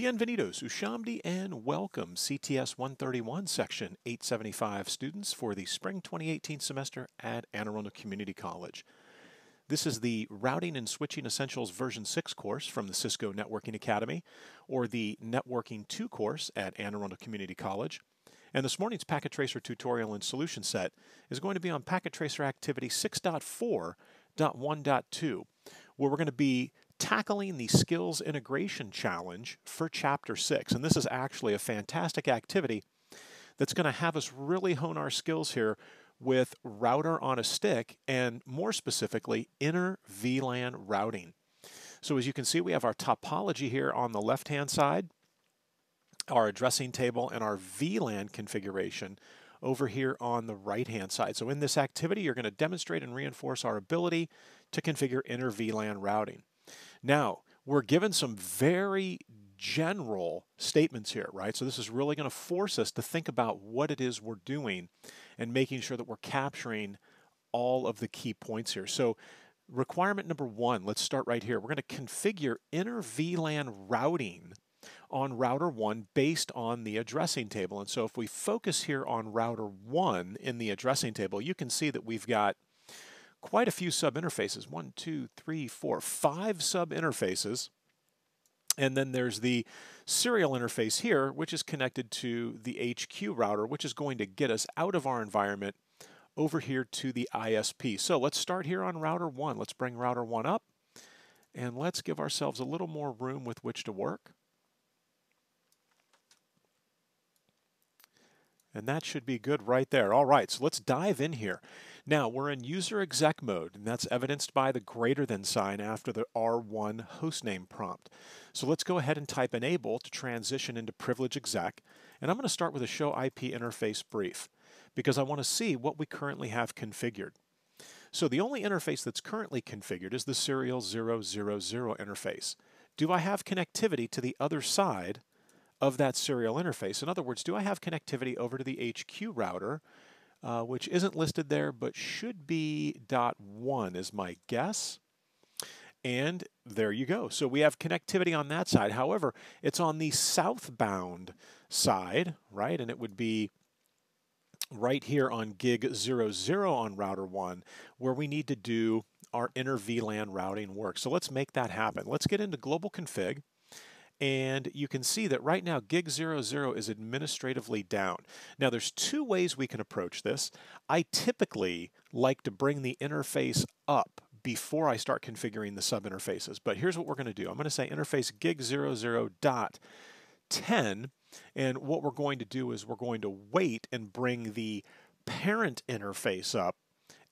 Bienvenidos, Ushamdi, and welcome CTS 131, Section 875 students for the spring 2018 semester at Anne Arundel Community College. This is the Routing and Switching Essentials version 6 course from the Cisco Networking Academy, or the Networking 2 course at Anne Arundel Community College. And this morning's Packet Tracer tutorial and solution set is going to be on Packet Tracer Activity 6.4.1.2, where we're going to be tackling the Skills Integration Challenge for Chapter 6. And this is actually a fantastic activity that's going to have us really hone our skills here with router on a stick and more specifically, inter VLAN routing. So as you can see, we have our topology here on the left-hand side, our addressing table, and our VLAN configuration over here on the right-hand side. So in this activity, you're going to demonstrate and reinforce our ability to configure inter VLAN routing. Now, we're given some very general statements here, right? So this is really going to force us to think about what it is we're doing and making sure that we're capturing all of the key points here. So requirement number one, let's start right here. We're going to configure inter VLAN routing on router 1 based on the addressing table. And so if we focus here on router 1 in the addressing table, you can see that we've got quite a few sub interfaces. One, two, three, four, five sub interfaces. And then there's the serial interface here, which is connected to the HQ router, which is going to get us out of our environment over here to the ISP. So let's start here on router one. Let's bring router one up and let's give ourselves a little more room with which to work. And that should be good right there. All right, so let's dive in here. Now, we're in user exec mode, and that's evidenced by the greater than sign after the R1 hostname prompt. So let's go ahead and type enable to transition into privilege exec. And I'm going to start with a show IP interface brief because I want to see what we currently have configured. So the only interface that's currently configured is the serial 000 interface. Do I have connectivity to the other side of that serial interface? In other words, do I have connectivity over to the HQ router uh, which isn't listed there, but should be dot one is my guess. And there you go. So we have connectivity on that side. However, it's on the southbound side, right? And it would be right here on gig 00 on router 1 where we need to do our inter VLAN routing work. So let's make that happen. Let's get into global config and you can see that right now gig 00 is administratively down. Now there's two ways we can approach this. I typically like to bring the interface up before I start configuring the sub interfaces. But here's what we're going to do. I'm going to say interface gig 00 dot 10 and what we're going to do is we're going to wait and bring the parent interface up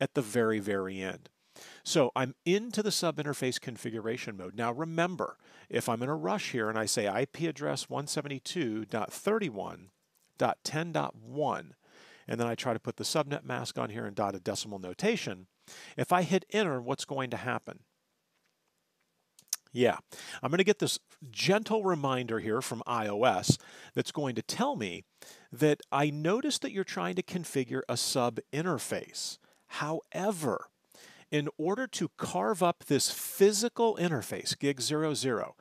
at the very, very end. So I'm into the sub-interface configuration mode. Now remember, if I'm in a rush here and I say IP address 172.31.10.1, and then I try to put the subnet mask on here in dotted decimal notation, if I hit enter, what's going to happen? Yeah, I'm going to get this gentle reminder here from IOS that's going to tell me that I noticed that you're trying to configure a sub interface. However, in order to carve up this physical interface, gig 00,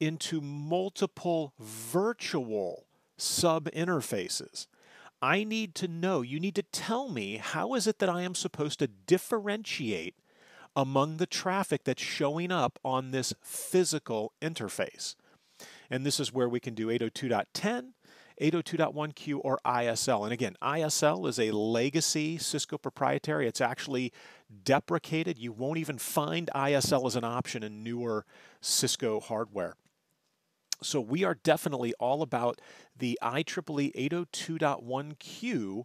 into multiple virtual sub interfaces, I need to know, you need to tell me how is it that I am supposed to differentiate among the traffic that's showing up on this physical interface. And this is where we can do 802.10 802.1q or ISL. And again, ISL is a legacy Cisco proprietary. It's actually deprecated. You won't even find ISL as an option in newer Cisco hardware. So we are definitely all about the IEEE 802.1q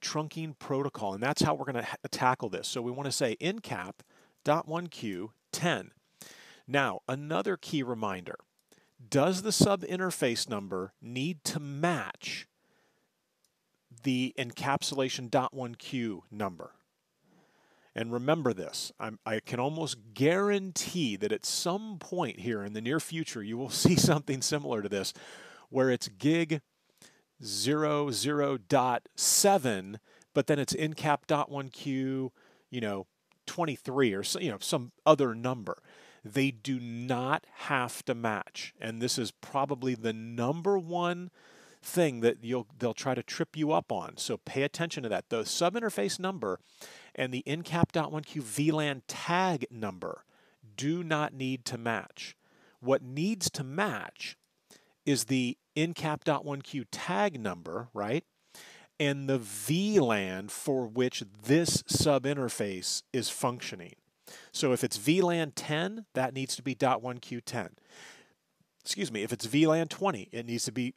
trunking protocol, and that's how we're going to tackle this. So we want to say encap.1q 10. Now, another key reminder does the sub interface number need to match the encapsulation .1q number? And remember this, I'm, i can almost guarantee that at some point here in the near future, you will see something similar to this, where it's gig 00.7, but then it's encap.1q, you know, 23 or you know some other number. they do not have to match. And this is probably the number one thing that you'll they'll try to trip you up on. So pay attention to that. The subinterface number and the encap.1q VLAN tag number do not need to match. What needs to match is the encap.1q tag number, right? And the VLAN for which this subinterface is functioning. So if it's VLAN 10, that needs to be .1q10. Excuse me, if it's VLAN 20, it needs to be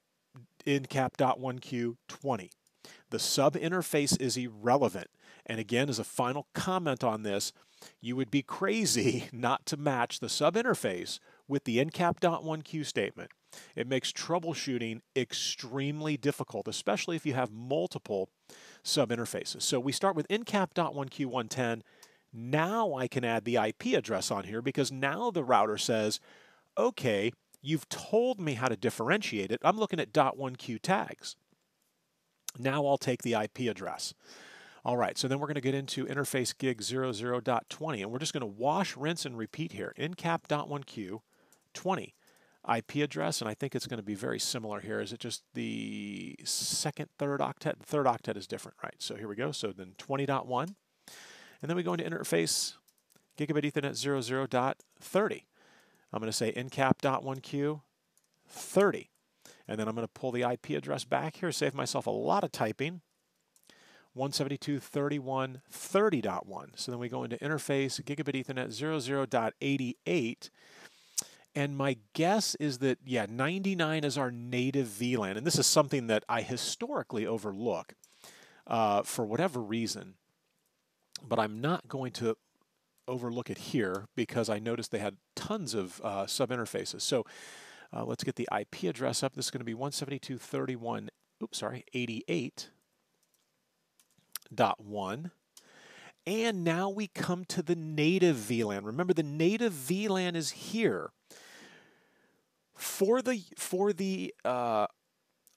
encap.1q20. The subinterface is irrelevant. And again, as a final comment on this, you would be crazy not to match the subinterface with the encap.1q statement. It makes troubleshooting extremely difficult, especially if you have multiple subinterfaces. So we start with encap.1q110. Now I can add the IP address on here because now the router says, okay, you've told me how to differentiate it. I'm looking at .1q tags. Now I'll take the IP address. All right, so then we're going to get into interface gig 00.20, and we're just going to wash, rinse, and repeat here. encap.1q 20 IP address, and I think it's going to be very similar here. Is it just the second, third octet? The third octet is different, right? So here we go. So then 20.1, and then we go into interface gigabit Ethernet 00.30. I'm going to say encap.1q 30. And then I'm going to pull the IP address back here, save myself a lot of typing. 172.31.30.1. So then we go into interface gigabit Ethernet 00.88. And my guess is that, yeah, 99 is our native VLAN. And this is something that I historically overlook uh, for whatever reason. But I'm not going to overlook it here because I noticed they had tons of uh, sub interfaces. So uh, let's get the IP address up. This is going to be 172.31, oops, sorry, 88.1. And now we come to the native VLAN. Remember, the native VLAN is here. For the, for the uh,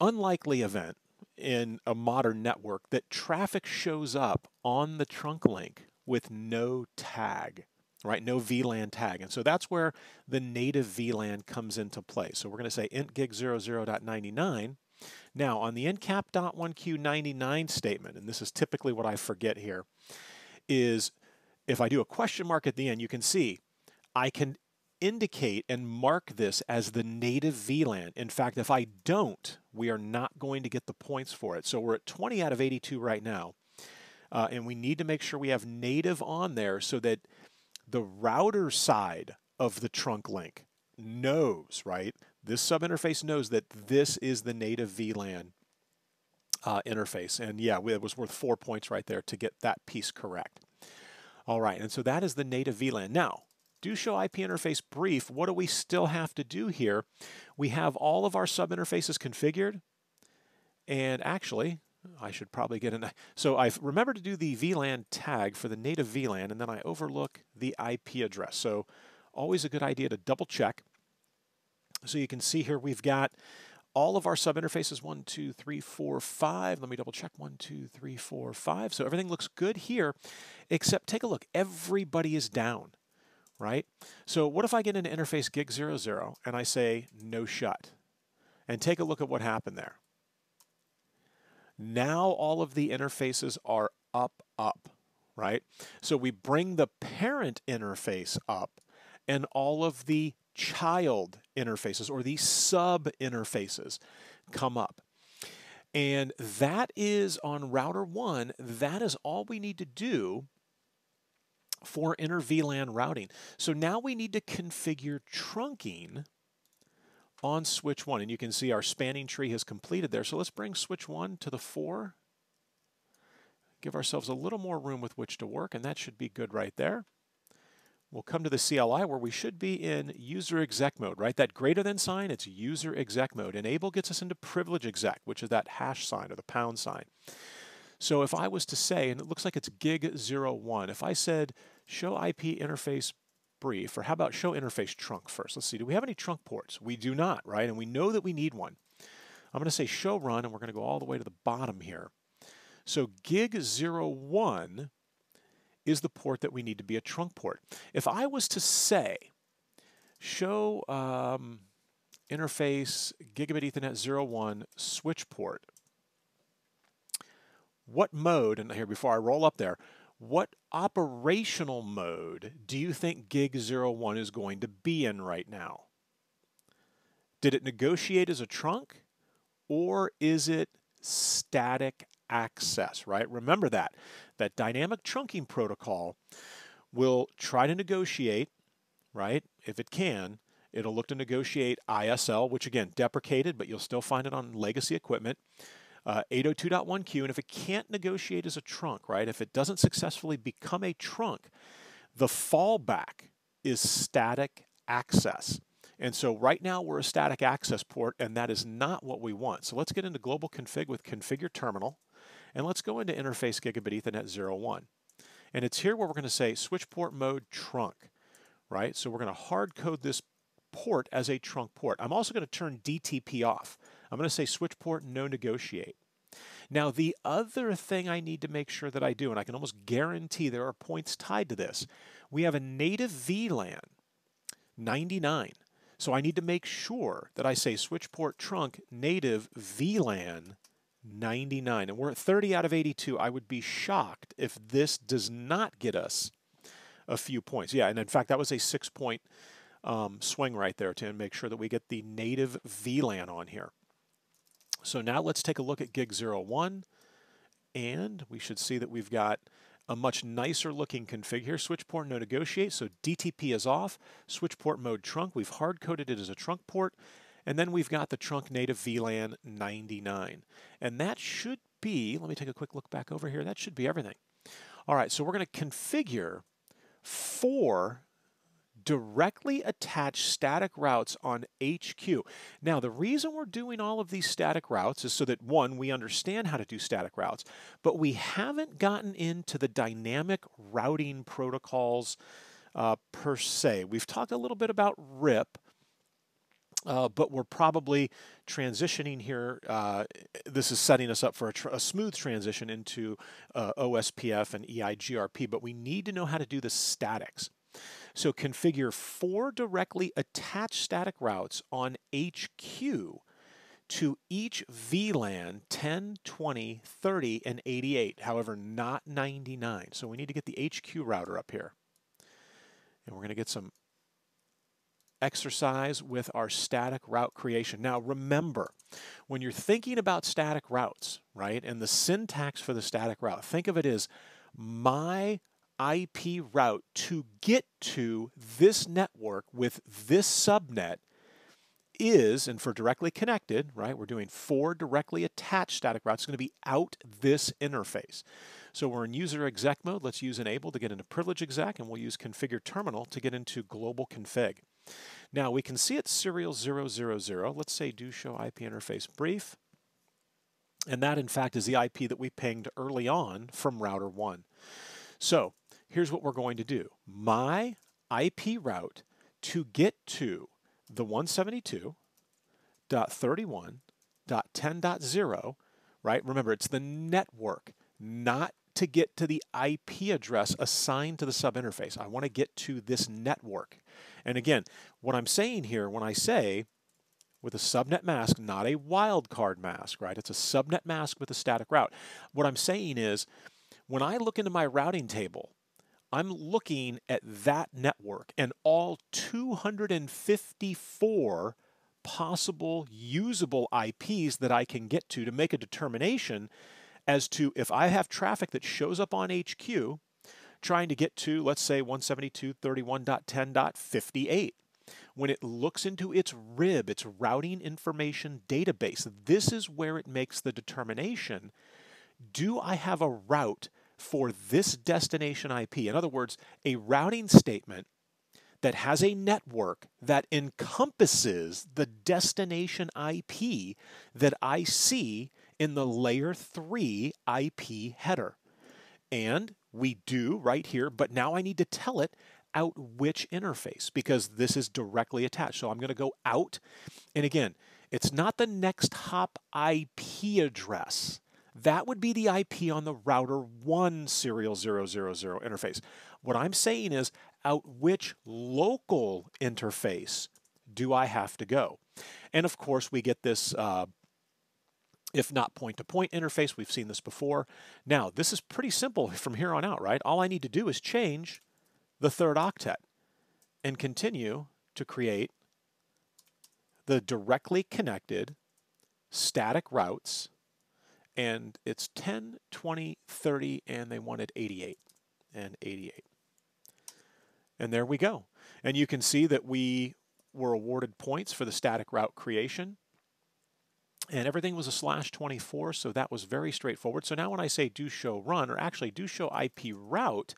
unlikely event in a modern network that traffic shows up on the trunk link with no tag, right? No VLAN tag. And so that's where the native VLAN comes into play. So we're going to say int gig 00.99. Now on the encap.1q99 statement, and this is typically what I forget here, is if I do a question mark at the end, you can see I can indicate and mark this as the native VLAN. In fact, if I don't, we are not going to get the points for it. So we're at 20 out of 82 right now. Uh, and we need to make sure we have native on there so that the router side of the trunk link knows, right? This subinterface knows that this is the native VLAN uh, interface. And yeah, it was worth four points right there to get that piece correct. All right, and so that is the native VLAN. Now, do show IP interface brief. What do we still have to do here? We have all of our subinterfaces configured. And actually, I should probably get in. So I remember to do the VLAN tag for the native VLAN, and then I overlook the IP address. So always a good idea to double check. So you can see here we've got all of our sub interfaces one, two, three, four, five. Let me double check one, two, three, four, five. So everything looks good here, except take a look. Everybody is down, right? So what if I get into interface gig 00 and I say no shut? And take a look at what happened there. Now all of the interfaces are up, up, right? So we bring the parent interface up and all of the child interfaces or the sub interfaces come up. And that is on router one, that is all we need to do for inter VLAN routing. So now we need to configure trunking on switch 1. And you can see our spanning tree has completed there. So let's bring switch 1 to the 4. Give ourselves a little more room with which to work, and that should be good right there. We'll come to the CLI where we should be in user exec mode, right? That greater than sign, it's user exec mode. Enable gets us into privilege exec, which is that hash sign or the pound sign. So if I was to say, and it looks like it's gig 01, if I said show IP interface brief, or how about show interface trunk first? Let's see, do we have any trunk ports? We do not, right? And we know that we need one. I'm going to say show run, and we're going to go all the way to the bottom here. So gig 01 is the port that we need to be a trunk port. If I was to say show um, interface gigabit Ethernet 01 switch port. What mode, and here before I roll up there, what operational mode do you think Gig 01 is going to be in right now? Did it negotiate as a trunk or is it static access, right? Remember that. That dynamic trunking protocol will try to negotiate, right? If it can, it'll look to negotiate ISL, which again, deprecated, but you'll still find it on legacy equipment. Uh, 802.1q, and if it can't negotiate as a trunk, right, if it doesn't successfully become a trunk, the fallback is static access. And so right now we're a static access port, and that is not what we want. So let's get into global config with configure terminal, and let's go into interface gigabit Ethernet 01. And it's here where we're going to say switch port mode trunk, right? So we're going to hard code this port as a trunk port. I'm also going to turn DTP off. I'm going to say switch port no negotiate. Now, the other thing I need to make sure that I do, and I can almost guarantee there are points tied to this, we have a native VLAN 99. So I need to make sure that I say switch port trunk native VLAN 99. And we're at 30 out of 82. I would be shocked if this does not get us a few points. Yeah, and in fact, that was a six point um, swing right there to make sure that we get the native VLAN on here. So now let's take a look at Gig 01, and we should see that we've got a much nicer looking config here. Switch port no negotiate, so DTP is off. Switch port mode trunk, we've hard coded it as a trunk port. And then we've got the trunk native VLAN 99. And that should be, let me take a quick look back over here, that should be everything. All right, so we're going to configure four directly attach static routes on HQ. Now, the reason we're doing all of these static routes is so that one, we understand how to do static routes, but we haven't gotten into the dynamic routing protocols uh, per se. We've talked a little bit about RIP, uh, but we're probably transitioning here. Uh, this is setting us up for a, a smooth transition into uh, OSPF and EIGRP, but we need to know how to do the statics. So configure four directly attached static routes on HQ to each VLAN 10, 20, 30, and 88, however, not 99. So we need to get the HQ router up here. And we're going to get some exercise with our static route creation. Now remember, when you're thinking about static routes, right, and the syntax for the static route, think of it as my IP route to get to this network with this subnet is, and for directly connected, right, we're doing four directly attached static routes, it's going to be out this interface. So we're in user exec mode. Let's use enable to get into privilege exec, and we'll use configure terminal to get into global config. Now we can see it's serial 000. Let's say do show IP interface brief. And that, in fact, is the IP that we pinged early on from router 1. So here's what we're going to do. My IP route to get to the 172.31.10.0, right? Remember, it's the network, not to get to the IP address assigned to the subinterface. I want to get to this network. And again, what I'm saying here when I say with a subnet mask, not a wildcard mask, right? It's a subnet mask with a static route. What I'm saying is when I look into my routing table, I'm looking at that network and all 254 possible usable IPs that I can get to to make a determination as to if I have traffic that shows up on HQ trying to get to, let's say, 172.31.10.58. When it looks into its RIB, its routing information database, this is where it makes the determination do I have a route for this destination IP? In other words, a routing statement that has a network that encompasses the destination IP that I see in the layer 3 IP header. And we do right here, but now I need to tell it out which interface because this is directly attached. So I'm going to go out. And again, it's not the next hop IP address. That would be the IP on the router 1 serial 000 interface. What I'm saying is out which local interface do I have to go. And of course, we get this uh, if not point-to-point -point interface. We've seen this before. Now, this is pretty simple from here on out, right? All I need to do is change the third octet and continue to create the directly connected static routes and it's 10, 20, 30, and they wanted 88 and 88. And there we go. And you can see that we were awarded points for the static route creation. And everything was a slash 24, so that was very straightforward. So now when I say do show run, or actually do show IP route,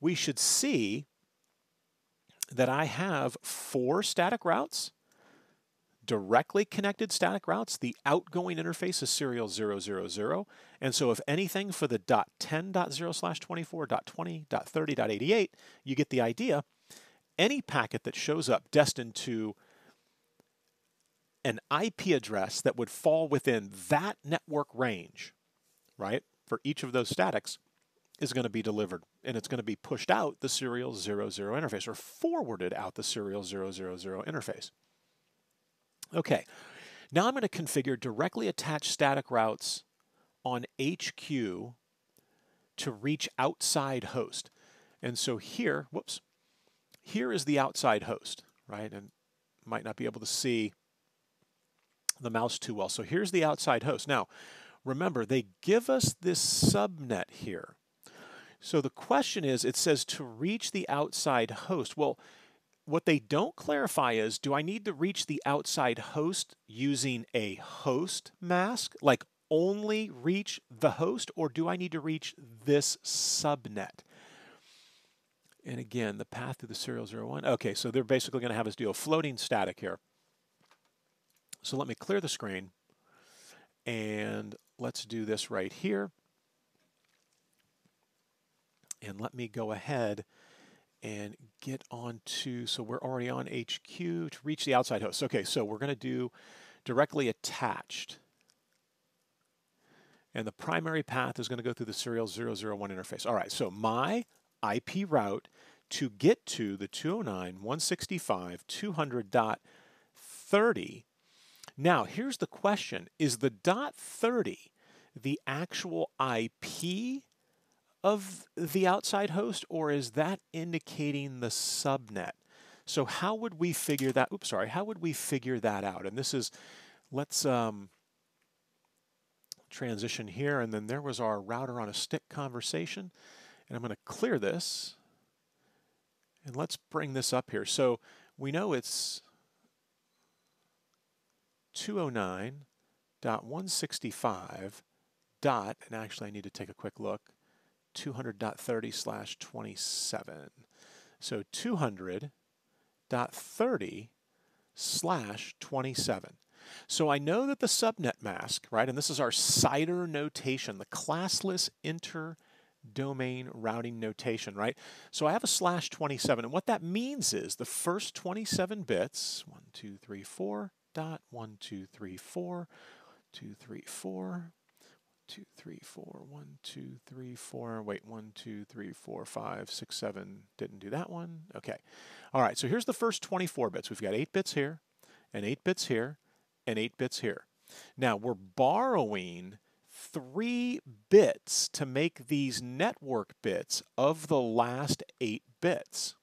we should see that I have four static routes directly connected static routes, the outgoing interface is serial 000. And so if anything for the .10.0 slash 24, .20, .30, .88, you get the idea. Any packet that shows up destined to an IP address that would fall within that network range, right, for each of those statics, is going to be delivered. And it's going to be pushed out the serial 00 interface or forwarded out the serial 000 interface. Okay, now I'm going to configure directly attached static routes on HQ to reach outside host. And so here, whoops, here is the outside host, right? And might not be able to see the mouse too well. So here's the outside host. Now, remember, they give us this subnet here. So the question is, it says to reach the outside host. Well, what they don't clarify is do I need to reach the outside host using a host mask, like only reach the host, or do I need to reach this subnet? And again, the path to the serial 01. Okay, so they're basically going to have us do a floating static here. So let me clear the screen and let's do this right here. And let me go ahead and get on to, so we're already on HQ to reach the outside host. Okay, so we're going to do directly attached. And the primary path is going to go through the serial 001 interface. All right, so my IP route to get to the 209.165.200.30. Now, here's the question. Is the dot 30 the actual IP of the outside host, or is that indicating the subnet? So how would we figure that? Oops, sorry. How would we figure that out? And this is, let's um, transition here. And then there was our router on a stick conversation. And I'm going to clear this. And let's bring this up here. So we know it's 209.165 dot, and actually I need to take a quick look, 200.30 slash 27. So 200.30 slash 27. So I know that the subnet mask, right, and this is our CIDR notation, the classless inter-domain routing notation, right? So I have a slash 27, and what that means is the first 27 bits, 1, 2, 3, 4, dot, 1, 2, 3, 4, 2, 3, 4, two, three, four, one, two, three, four. Wait, one, two, three, four, five, six, seven. Didn't do that one. Okay. All right, so here's the first 24 bits. We've got eight bits here, and eight bits here, and eight bits here. Now we're borrowing three bits to make these network bits of the last eight bits.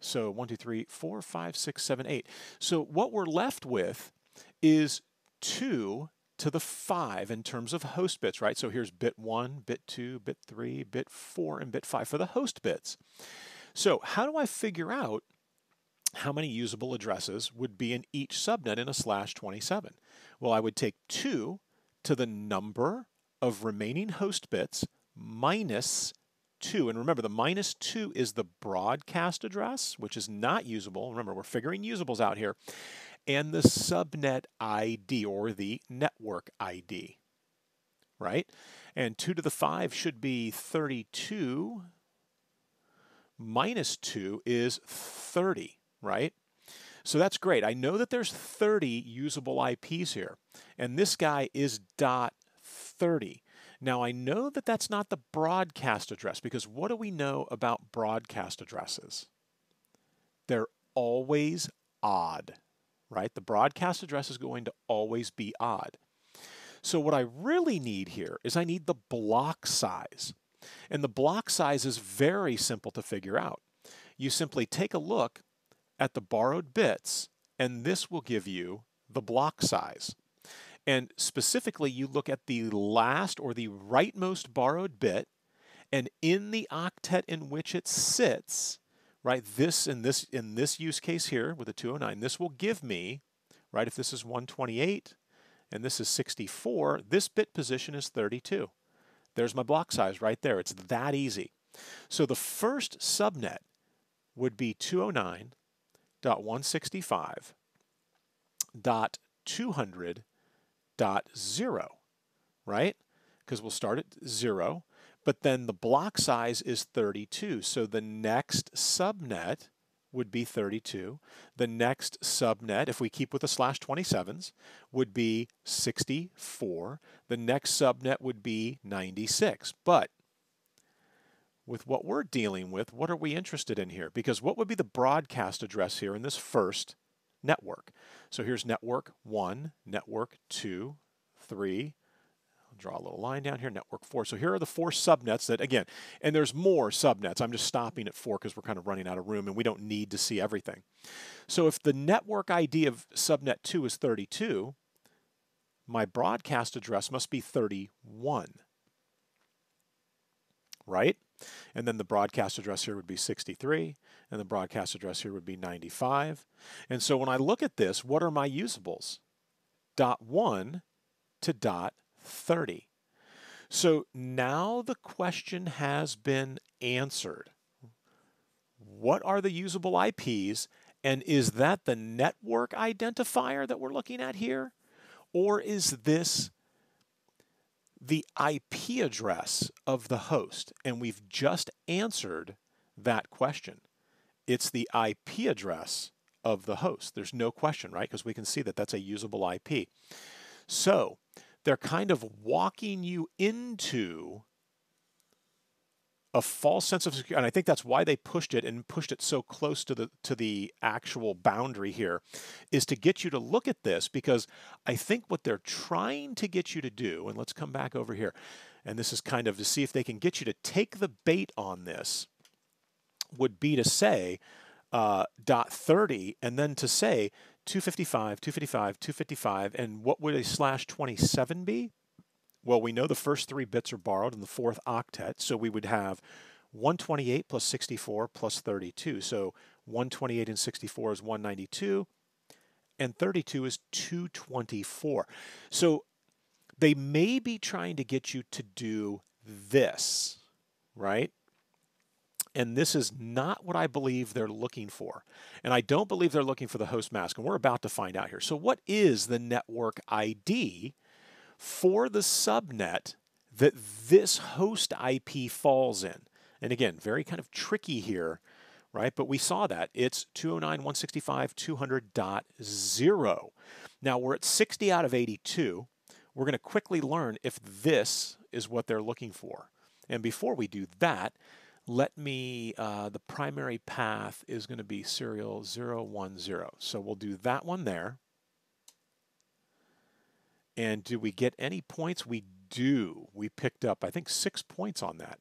So one, two, three, four, five, six, seven, eight. So what we're left with is two to the 5 in terms of host bits, right? So here's bit 1, bit 2, bit 3, bit 4, and bit 5 for the host bits. So how do I figure out how many usable addresses would be in each subnet in a slash 27? Well, I would take 2 to the number of remaining host bits minus 2. And remember, the minus 2 is the broadcast address, which is not usable. Remember, we're figuring usables out here and the subnet ID or the network ID, right? And 2 to the 5 should be 32 minus 2 is 30, right? So that's great. I know that there's 30 usable IPs here, and this guy is dot 30. Now I know that that's not the broadcast address because what do we know about broadcast addresses? They're always odd, right? The broadcast address is going to always be odd. So what I really need here is I need the block size. And the block size is very simple to figure out. You simply take a look at the borrowed bits, and this will give you the block size. And specifically, you look at the last or the rightmost borrowed bit, and in the octet in which it sits, right, this in this in this use case here with a 209, this will give me, right, if this is 128 and this is 64, this bit position is 32. There's my block size right there. It's that easy. So the first subnet would be 209.165.200.0, right? Because we'll start at 0, but then the block size is 32. So the next subnet would be 32. The next subnet, if we keep with the slash 27s, would be 64. The next subnet would be 96. But with what we're dealing with, what are we interested in here? Because what would be the broadcast address here in this first network? So here's network 1, network 2, 3, draw a little line down here, network four. So here are the four subnets that, again, and there's more subnets. I'm just stopping at four because we're kind of running out of room and we don't need to see everything. So if the network ID of subnet two is 32, my broadcast address must be 31, right? And then the broadcast address here would be 63, and the broadcast address here would be 95. And so when I look at this, what are my usables? Dot 1 to dot 30. So now the question has been answered. What are the usable IPs? And is that the network identifier that we're looking at here? Or is this the IP address of the host? And we've just answered that question. It's the IP address of the host. There's no question, right? Because we can see that that's a usable IP. So they're kind of walking you into a false sense of security and i think that's why they pushed it and pushed it so close to the to the actual boundary here is to get you to look at this because i think what they're trying to get you to do and let's come back over here and this is kind of to see if they can get you to take the bait on this would be to say uh, dot 30 and then to say 255, 255, 255, and what would a slash 27 be? Well, we know the first three bits are borrowed in the fourth octet, so we would have 128 plus 64 plus 32. So 128 and 64 is 192, and 32 is 224. So they may be trying to get you to do this, right? And this is not what I believe they're looking for. And I don't believe they're looking for the host mask. And we're about to find out here. So, what is the network ID for the subnet that this host IP falls in? And again, very kind of tricky here, right? But we saw that it's 209.165.200.0. Now we're at 60 out of 82. We're going to quickly learn if this is what they're looking for. And before we do that, let me, uh, the primary path is going to be serial 010. So we'll do that one there. And do we get any points? We do. We picked up, I think, six points on that.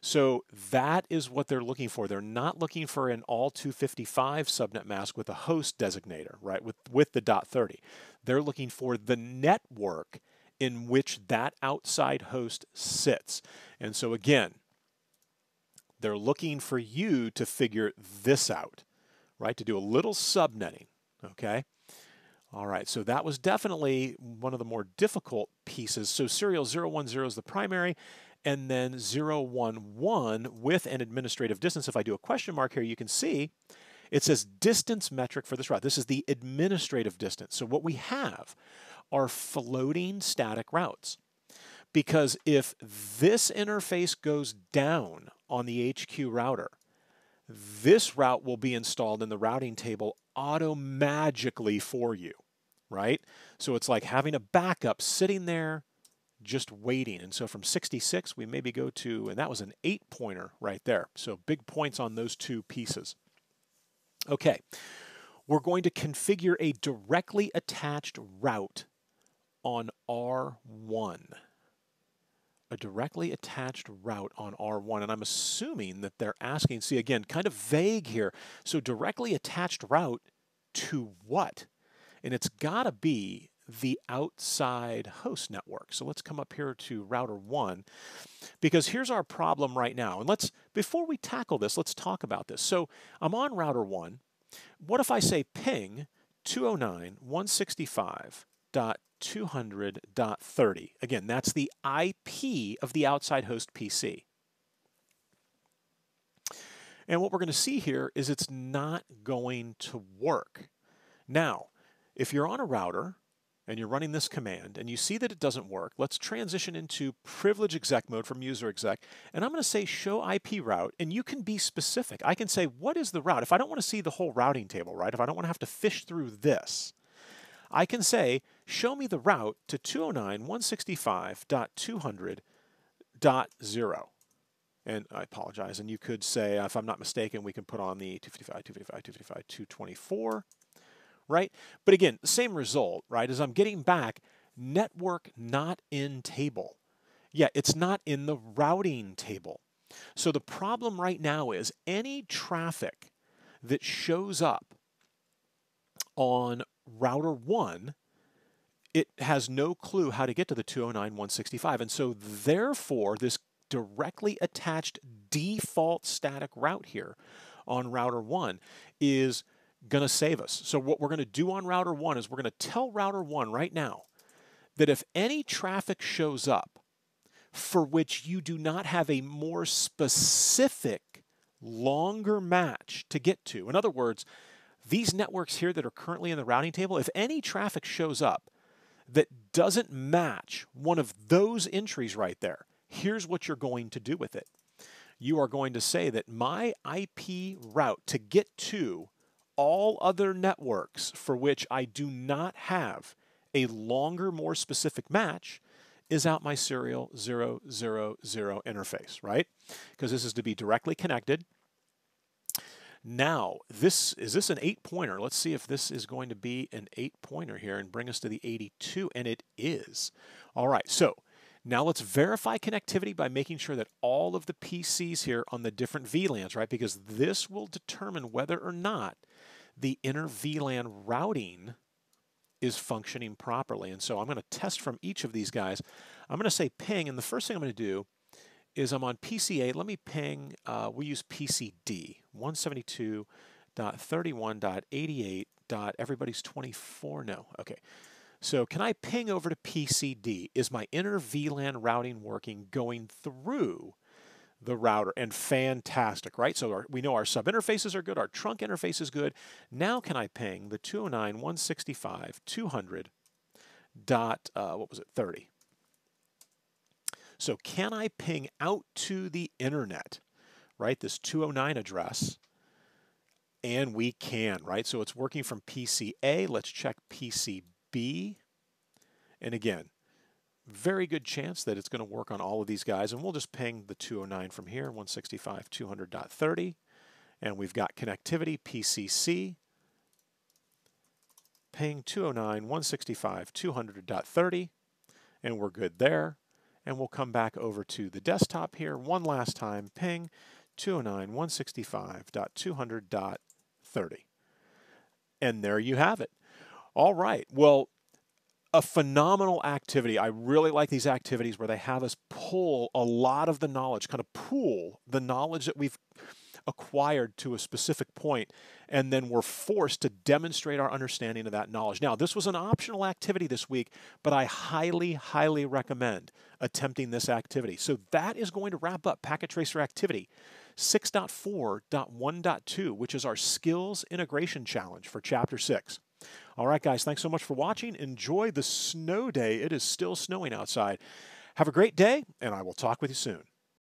So that is what they're looking for. They're not looking for an all 255 subnet mask with a host designator, right, with, with the dot 30. They're looking for the network in which that outside host sits. And so again, they're looking for you to figure this out, right? To do a little subnetting, okay? All right, so that was definitely one of the more difficult pieces. So serial 010 is the primary, and then 011 with an administrative distance. If I do a question mark here, you can see it says distance metric for this route. This is the administrative distance. So what we have are floating static routes. Because if this interface goes down on the HQ router, this route will be installed in the routing table auto-magically for you, right? So it's like having a backup sitting there just waiting. And so from 66, we maybe go to, and that was an eight pointer right there. So big points on those two pieces. Okay, we're going to configure a directly attached route on R1. A directly attached route on R1. And I'm assuming that they're asking, see again, kind of vague here. So directly attached route to what? And it's got to be the outside host network. So let's come up here to router one because here's our problem right now. And let's, before we tackle this, let's talk about this. So I'm on router one. What if I say ping 209.165.200.30? Again, that's the IP of the outside host PC. And what we're going to see here is it's not going to work. Now, if you're on a router and you're running this command and you see that it doesn't work, let's transition into privilege exec mode from user exec. And I'm going to say show IP route and you can be specific. I can say, what is the route? If I don't want to see the whole routing table, right? If I don't want to have to fish through this, I can say, show me the route to 209.165.200.0. And I apologize. And you could say, if I'm not mistaken, we can put on the 255, 255, 255, 224 right? But again, same result, right? As I'm getting back, network not in table. Yeah, it's not in the routing table. So the problem right now is any traffic that shows up on router 1, it has no clue how to get to the 209.165. And so therefore, this directly attached default static route here on router 1 is going to save us. So what we're going to do on router 1 is we're going to tell router 1 right now that if any traffic shows up for which you do not have a more specific longer match to get to. In other words, these networks here that are currently in the routing table, if any traffic shows up that doesn't match one of those entries right there, here's what you're going to do with it. You are going to say that my IP route to get to all other networks for which I do not have a longer, more specific match is out my serial 000 interface, right? Because this is to be directly connected. Now, this is this an eight pointer? Let's see if this is going to be an eight pointer here and bring us to the 82, and it is. All right, so now let's verify connectivity by making sure that all of the PCs here on the different VLANs, right? Because this will determine whether or not the inter VLAN routing is functioning properly. And so I'm going to test from each of these guys. I'm going to say ping, and the first thing I'm going to do is I'm on PCA. Let me ping, uh, we use PCD, 172.31.88. Everybody's 24, no, okay. So can I ping over to PCD? Is my inter VLAN routing working going through the router and fantastic, right? So our, we know our sub interfaces are good, our trunk interface is good. Now can I ping the 209, 165, 200 dot, uh, what was it, 30. So can I ping out to the internet, right? This 209 address, and we can, right? So it's working from PCA. Let's check PCB. And again, very good chance that it's going to work on all of these guys. And we'll just ping the 209 from here, 165, 200.30. And we've got connectivity, PCC, ping 209, 165, 200.30. And we're good there. And we'll come back over to the desktop here one last time, ping 209, 165.200.30. And there you have it. All right. Well, a phenomenal activity. I really like these activities where they have us pull a lot of the knowledge, kind of pool the knowledge that we've acquired to a specific point, and then we're forced to demonstrate our understanding of that knowledge. Now, this was an optional activity this week, but I highly, highly recommend attempting this activity. So that is going to wrap up Packet Tracer activity 6.4.1.2, which is our skills integration challenge for Chapter 6. All right, guys, thanks so much for watching. Enjoy the snow day. It is still snowing outside. Have a great day, and I will talk with you soon.